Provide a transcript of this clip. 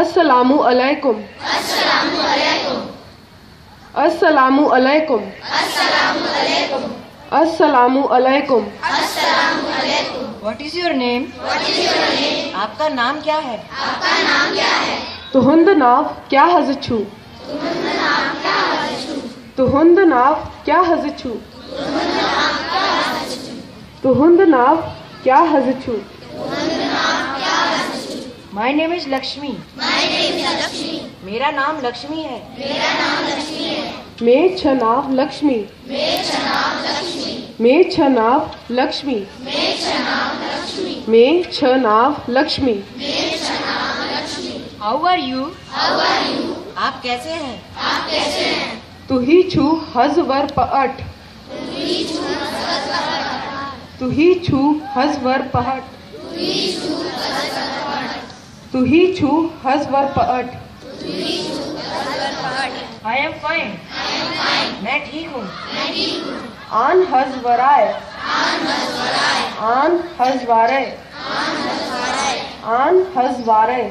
अस्सलामु अलैकुम। अस्सलामु अलैकुम। अस्सलामु व्हाट इज़ योर नेम आपका नाम क्या है? तुहुंद नाव क्या हज छू? तुहुंद नाव क्या हज छू? तुहुंद नाव क्या हज छू माय नेम इज़ लक्ष्मी मेरा नाम लक्ष्मी है। मे छ नाव लक्ष्मी। मे छ नाव लक्ष्मी। मे छ नाव लक्ष्मी। हाउ आर यू आप कैसे हैं? तु ही? छू हज वर पअट तु ही छू हज वर पहट। तु ही छू हज वर पट आई एम फाइन मैं ठीक हूँ। आन हज वराय आन हज वारे आन हज वारे